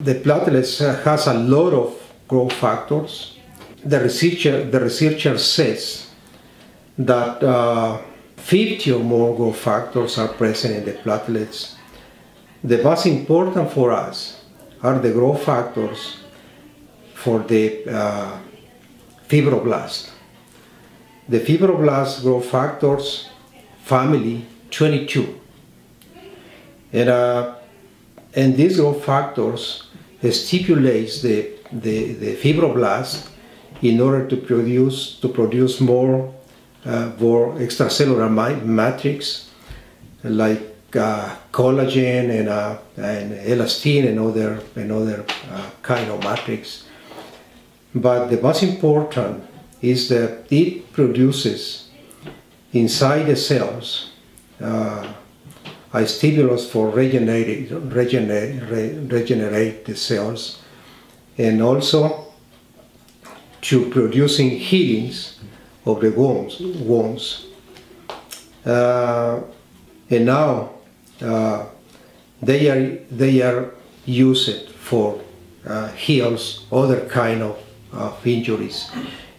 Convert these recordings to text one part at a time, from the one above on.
The platelets has a lot of growth factors. The researcher, the researcher says that uh, 50 or more growth factors are present in the platelets. The most important for us are the growth factors for the uh, fibroblast. The fibroblast growth factors family 22. And, uh, and these growth factors stimulates the, the, the fibroblast in order to produce, to produce more, uh, more extracellular matrix like uh, collagen and, uh, and elastin and other, and other uh, kind of matrix. But the most important is that it produces inside the cells uh, a stimulus for regenerate, regenerate, regenerate the cells and also to producing healings of the wounds. wounds. Uh, and now uh, they are they are used for uh, heals other kind of, of injuries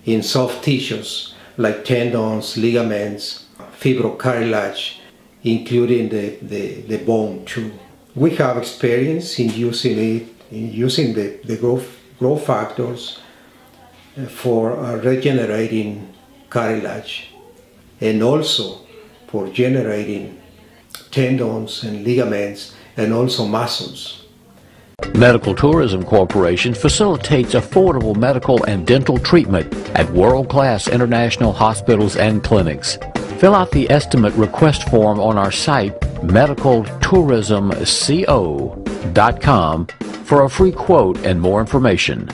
in soft tissues like tendons, ligaments, fibrocartilage, including the, the, the bone too. We have experience in using it, in using the, the growth, growth factors uh, for uh, regenerating cartilage and also for generating tendons and ligaments and also muscles. Medical Tourism Corporation facilitates affordable medical and dental treatment at world-class international hospitals and clinics. Fill out the estimate request form on our site, medicaltourismco.com, for a free quote and more information.